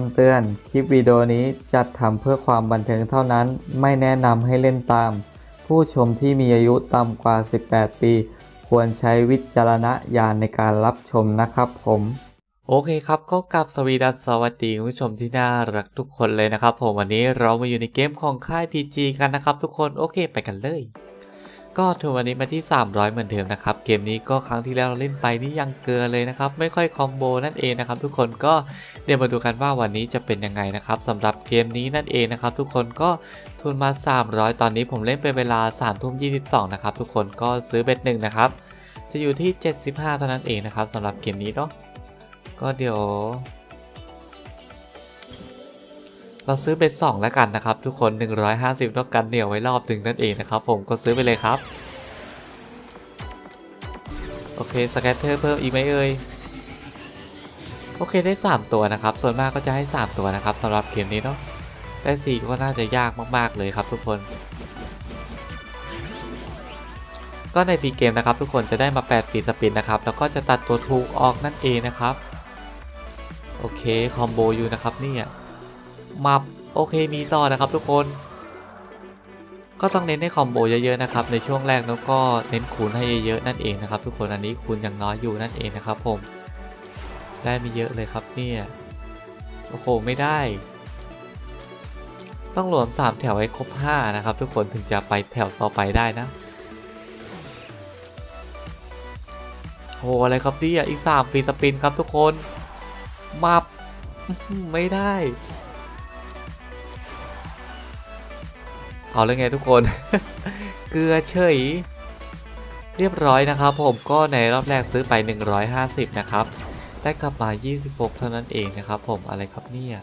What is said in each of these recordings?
ำเตือน คลิปวิดีโอนี้จัดทำเพื่อความบันเทิงเท่านั้น ไม่แนะนำให้เล่นตาม ผู้ชมที่มีอายุต่ำกว่า 18 ปี ควรใช้วิจารณญาณในการรับชมนะครับผม โอเคครับก็กลับสวีดัสสวัสดีคุณผู้ชมที่น่ารักทุกคนเลยนะครับผมวันนี้เรามาอยู่ในเกมของค่าย PG กันนะครับทุกคนโอเคไปกันเลย ก็ถึงวันนี้มาที่ 300 เหมือนเดิมนะครับ เกมนี้ก็ครั้งที่แล้วเราเล่นไปนี่ยังเกลือเลยนะครับ ไม่ค่อยคอมโบนั่นเองนะครับ ทุกคนก็เดี๋ยวมาดูกันว่าวันนี้จะเป็นยังไงนะครับสำหรับเกมนี้นั่นเองนะครับ ทุกคนก็ทุนมา 300 ตอนนี้ผมเล่นเป็นเวลา3ทุ่ม22นะครับ ทุกคนก็ซื้อเบ็ดหนึ่งนะครับ จะอยู่ที่ 75 เท่านั้นเองนะครับสำหรับเกมนี้เนาะก็เดี๋ยว เราซื้อเป็น2แล้วกันนะครับ ทุกคน 150แล้วกันเหนียวไว้รอบหนึ่งนั่นเองนะครับ ผมก็ซื้อไปเลยครับ โอเค scatter เพิ่มอีกไหมเอ่ยโอเคได้ 3 ตัวนะครับ ส่วนมากก็จะให้ 3 ตัวนะครับสำหรับเกมนี้เนาะได้4ก็น่าจะยากมากๆเลยครับ ทุกคน ก็ใน free game นะครับ ทุกคนจะได้มา8 free spin นะครับแล้วก็จะตัดตัวถูกออกนั่นเองนะครับ โอเค combo อยู่นะครับเนี่ย มาโอเคมีต่อนะครับทุกคน ก็ต้องเน้นให้คอมโบเยอะๆนะครับในช่วงแรกแล้วก็เน้นคูณให้เยอะๆนั่นเองนะครับ ทุกคนอันนี้คูณอย่างน้อยอยู่นั่นเองนะครับ ผมได้มีเยอะเลยครับเนี่ยโอ้โหไม่ได้ ต้องรวม 3 แถวให้ครบ 5 นะครับ ทุกคนถึงจะไปแถวต่อไปได้นะโอ้อะไรครับเนี่ยอีก3ฟรีสปินครับทุกคน มาไม่ได้ เอาแล้วไงทุกคน เกลือเฉย เรียบร้อยนะครับผมก็ในรอบแรกซื้อไป 150 นะครับ ได้กลับมา 26 เท่านั้นเองนะครับผมอะไรครับเนี่ย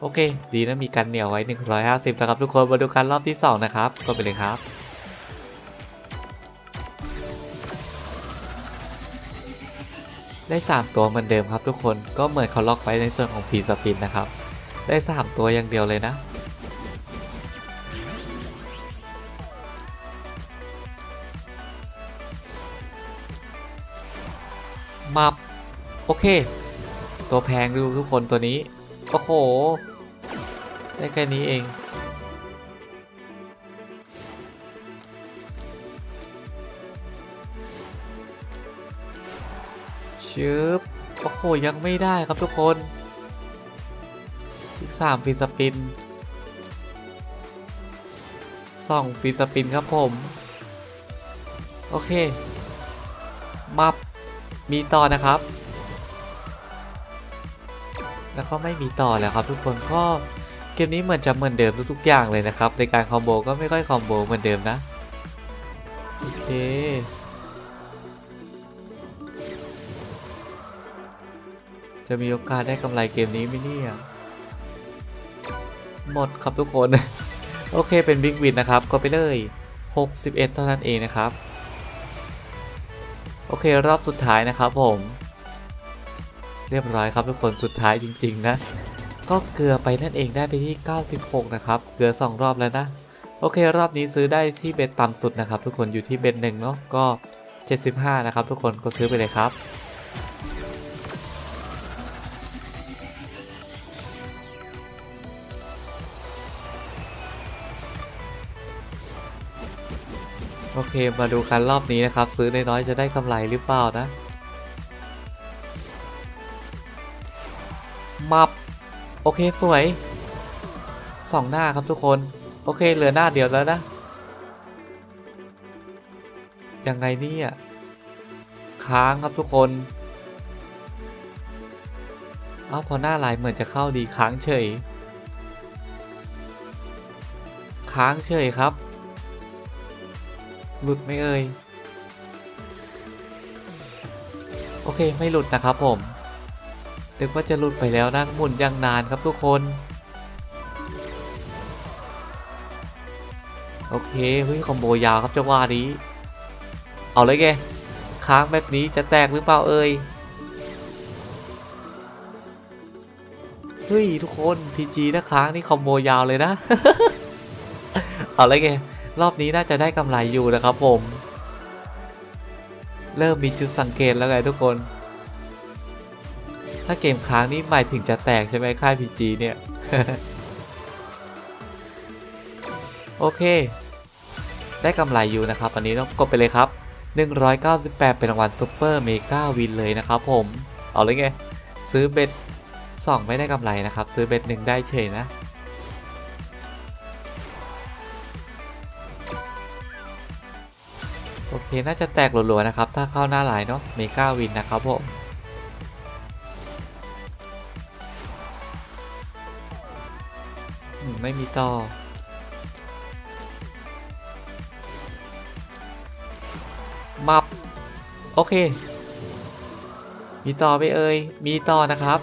โอเค ดีนะมีกันเหนียวไว้ 150 นะครับทุกคนมาดูกันรอบที่ 2 นะครับก็ไปเลยครับได้ 3 ตัวเหมือนเดิมครับทุกคนก็เหมือนเขาล็อกไว้ในส่วนของฟีสปินนะครับ ได้ 3 ตัวอย่างเดียวเลยนะ มับโอเค ตัวแพงดูทุกคนตัวนี้ โอ้โห ได้แค่นี้เอง ชืบโอ้โห ยังไม่ได้ครับทุกคนอีกสามฟีสปินสองฟีสปินครับผม โอเค มับ มีต่อนะครับ แล้วก็ไม่มีต่อแล้วครับ ทุกคนก็เกมนี้เหมือนจะเหมือนเดิมทุกๆอย่างเลยนะครับ ในการคอมโบก็ไม่ค่อยคอมโบเหมือนเดิมนะโอเคจะมีโอกาสได้กำไรเกมนี้ไหมเนี่ยหมดครับทุกคน โอเคเป็นบิ๊กวินนะครับ ก็ไปเลย 61 เท่านั้นเองนะครับ โอเครอบสุดท้ายนะครับผม เรียบร้อยครับทุกคนสุดท้ายจริง ๆ นะ ก็เกลือไปนั่นเองได้ไปที่ 96 นะครับ เกลือ 2 รอบแล้วนะ โอเครอบนี้ซื้อได้ที่เบ็ดต่ำสุดนะครับ ทุกคนอยู่ที่เบ็ดหนึ่งเนาะก็ 75 นะครับ ทุกคนก็ซื้อไปเลยครับ โอเคมาดูกันรอบนี้นะครับ ซื้อน้อยๆจะได้กำไรหรือเปล่านะ มับ โอเคสวยสองหน้าครับทุกคน โอเคเหลือหน้าเดียวแล้วนะ ยังไงนี่ยค้างครับทุกคนเอาพอหน้าลายเหมือนจะเข้าดีค้างเฉย ค้างเฉยครับ หลุดไม่เอ่ยโอเคไม่หลุดนะครับผมนึกว่าจะหลุดไปแล้วนะหมุนยังนานครับทุกคน โอเคเฮ้ยคอมโบยาวครับจังหวะนี้ เอาเลยแกค้างแบบนี้จะแตกหรือเปล่าเอ่ยเฮ้ยทุกคน PG นะค้างนี่คอมโบยาวเลยนะ เอาเลยแก รอบนี้น่าจะได้กำไรอยู่นะครับผม เริ่มมีจุดสังเกตแล้วไงทุกคน ถ้าเกมค้างนี่หมายถึงจะแตกใช่ไหมค่าย PG เนี่ย โอเค ได้กำไรอยู่นะครับ อันนี้ต้องกดไปเลยครับ 198 เป็นรางวัล super mega win เลยนะครับผม เอาเลยไง ซื้อ bet 2 ไม่ได้กำไรนะครับ ซื้อ bet หนึ่งได้เฉยนะ เคน่าจะแตกหลัวๆนะครับ ถ้าเข้าหน้าหลายเนาะเมกาวินนะครับผมอืมไม่มีต่อมับ โอเค มีต่อไปเอ่ยมีต่อนะครับ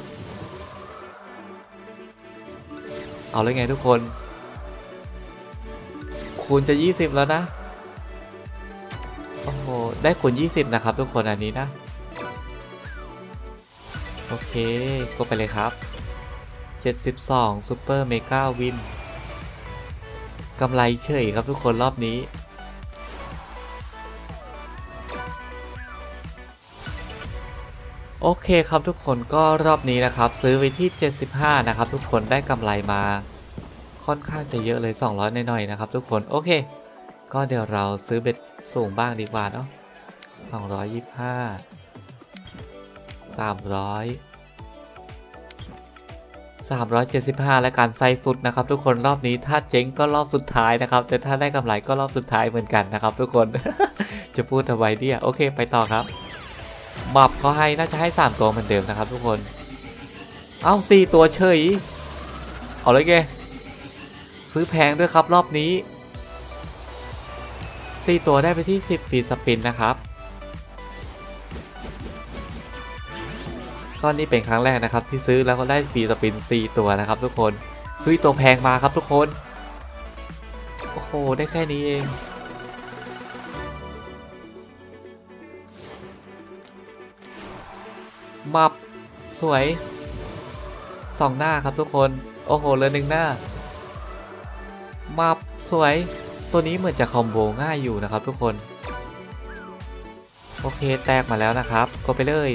เอาเลยไงทุกคน คูณจะ 20 แล้วนะ โอ้โห ได้คูณ20 นะครับ ทุกคนอันนี้นะ โอเคก็ไปเลยครับ 72ซูเปอร์เมกาวินกำไรเฉยครับทุกคนรอบนี้ โอเคครับทุกคนก็รอบนี้นะครับ ซื้อไว้ที่ 75 นะครับ ทุกคนได้กำไรมาค่อนข้างจะเยอะเลย 200หน่อยๆนะครับ ทุกคนโอเค ก็เดี๋ยวเราซื้อเบ็ดสูงบ้างดีกว่าเนาะ225 300 375และการไซสุดนะครับ ทุกคนรอบนี้ถ้าเจ๊งก็รอบสุดท้ายนะครับ แต่ถ้าได้กำไรก็รอบสุดท้ายเหมือนกันนะครับ ทุกคน จะพูดทำไมเนี่ยโอเคไปต่อครับบับเขาให้น่าจะให้3ตัวเหมือนเดิมนะครับ ทุกคน เอ้า4ตัวเฉย เอาเลยแกซื้อแพงด้วยครับรอบนี้ 4ตัวได้ไปที่ 10ฟีสปินนะครับก็นี่เป็นครั้งแรกนะครับ ที่ซื้อแล้วก็ได้ฟีสปิน 4 ตัวนะครับ ทุกคนซื้อตัวแพงมาครับทุกคน โอ้โห ได้แค่นี้เองมับสวยสองหน้าครับทุกคน โอ้โหเลยหนึ่งหน้ามับสวย ตัวนี้เหมือนจะคอมโบง่ายอยู่นะครับทุกคน โอเคแตกมาแล้วนะครับ ก็ไปเลย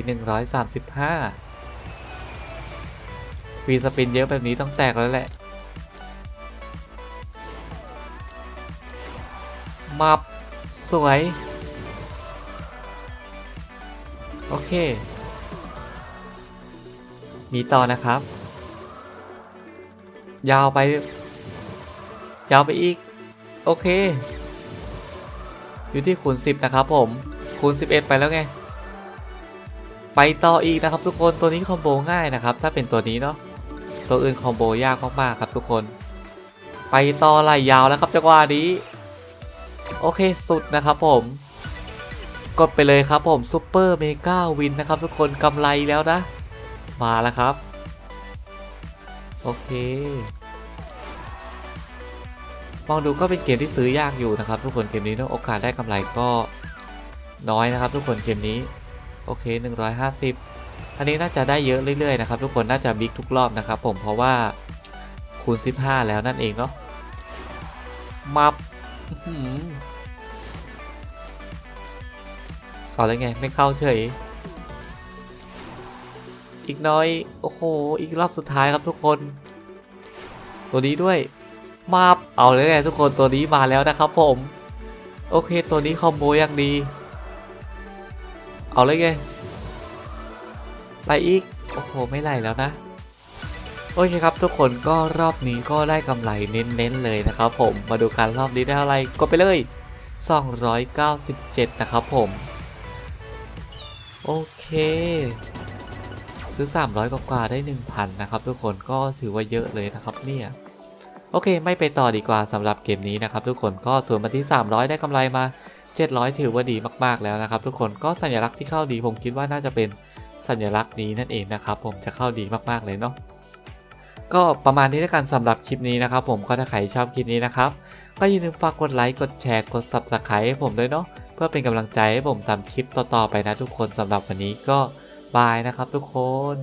135ฟีสปินเยอะแบบนี้ต้องแตกแล้วแหละ มับ สวย โอเค มีต่อนะครับ ยาวไป ยาวไปอีก โอเค อยู่ที่คูณ10 นะครับผมคูณ11 ไปแล้วไง ไปต่ออีกนะครับทุกคนตัวนี้คอมโบง่ายนะครับ ถ้าเป็นตัวนี้เนาะตัวอื่นคอมโบยากมากๆครับทุกคน ไปต่อไล่ยาวแล้วครับจังหวะนี้ โอเคสุดนะครับผมกดไปเลยครับผม super mega win นะครับทุกคนกำไรแล้วนะ มาแล้วครับ โอเค มองดูก็เป็นเกมที่ซื้อยากอยู่นะครับ ทุกคนเกมนี้เนาะโอกาสได้กำไรก็น้อยนะครับ ทุกคนเกมนี้โอเค 150 อันนี้น่าจะได้เยอะเรื่อยๆนะครับ ทุกคนน่าจะ big ทุกรอบนะครับ ผมเพราะว่าคูณ 15 แล้วนั่นเองเนาะมับเอาแล้วไงไม่เข้าเฉย อีกน้อย โอ้โห อีกรอบสุดท้ายครับทุกคน ตัวนี้ด้วย มาเอาเลยไงทุกคนตัวนี้มาแล้วนะครับผม โอเคตัวนี้คอมโบอย่างดี เอาเลยไงไปอีก โอ้โห ไม่ไหลแล้วนะ โอเคครับทุกคนก็รอบนี้ก็ได้กำไรเน้นๆเลยนะครับผมมาดูการรอบนี้ได้อะไรก็ไปเลย 297 นะครับผม โอเคซื้อ300 กว่าได้ 1,000 นะครับทุกคนก็ถือว่าเยอะเลยนะครับเนี่ย โอเค ไม่ไปต่อดีกว่าสำหรับเกมนี้นะครับทุกคนก็ถัวมาที่ 300 ได้กำไรมา 700 ถือว่าดีมากๆแล้วนะครับ ทุกคนก็สัญลักษณ์ที่เข้าดีผมคิดว่าน่าจะเป็นสัญลักษณ์นี้นั่นเองนะครับ ผมจะเข้าดีมากๆเลยเนาะก็ประมาณนี้แล้วกันสำหรับคลิปนี้นะครับ ผมก็ถ้าใครชอบคลิปนี้นะครับก็อย่าลืมฝากกดไลค์กดแชร์กด Subscribe ให้ผมด้วยเนาะเพื่อเป็นกำลังใจให้ผมทำคลิปต่อๆไปนะทุกคนสำหรับวันนี้ก็บายนะครับทุกคน